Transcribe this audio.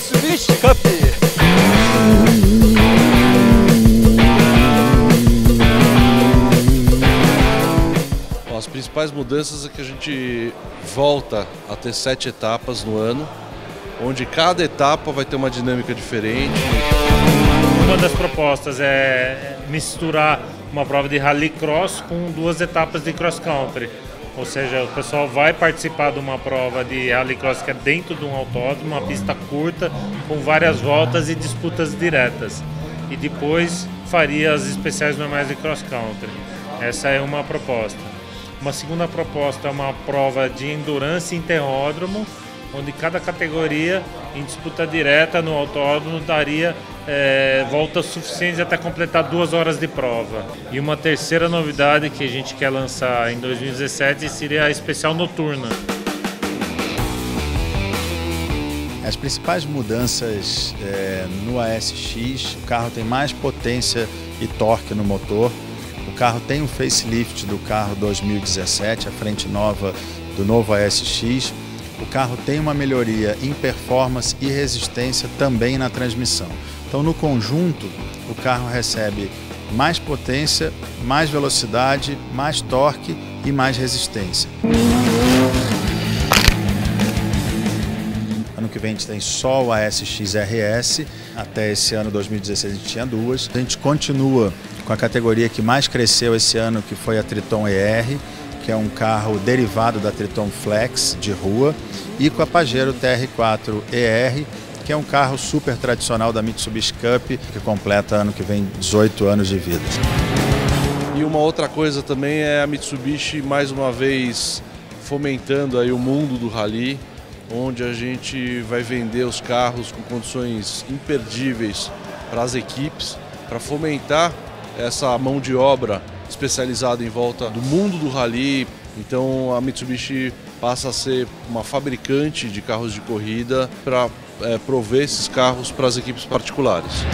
Mitsubishi Cup. As principais mudanças é que a gente volta a ter sete etapas no ano, onde cada etapa vai ter uma dinâmica diferente. Uma das propostas é misturar uma prova de rallycross com duas etapas de cross country. Ou seja, o pessoal vai participar de uma prova de rallycross que é dentro de um autódromo, uma pista curta, com várias voltas e disputas diretas. E depois faria as especiais normais de cross country. Essa é uma proposta. Uma segunda proposta é uma prova de endurance interródromo, onde cada categoria em disputa direta no autódromo daria é, voltas suficientes até completar duas horas de prova. E uma terceira novidade que a gente quer lançar em 2017 seria a especial noturna. As principais mudanças é, no ASX, o carro tem mais potência e torque no motor. O carro tem um facelift do carro 2017, a frente nova do novo ASX. O carro tem uma melhoria em performance e resistência também na transmissão. Então, no conjunto, o carro recebe mais potência, mais velocidade, mais torque e mais resistência. Ano que vem a gente tem só o ASX RS, até esse ano 2016 a gente tinha duas. A gente continua com a categoria que mais cresceu esse ano, que foi a Triton ER, é um carro derivado da Triton Flex de rua, e com a Pajero TR4 ER, que é um carro super tradicional da Mitsubishi Cup, que completa ano que vem 18 anos de vida. E uma outra coisa também é a Mitsubishi mais uma vez fomentando aí o mundo do rally, onde a gente vai vender os carros com condições imperdíveis para as equipes, para fomentar essa mão de obra especializada em volta do mundo do rally. Então a Mitsubishi passa a ser uma fabricante de carros de corrida para é, prover esses carros para as equipes particulares.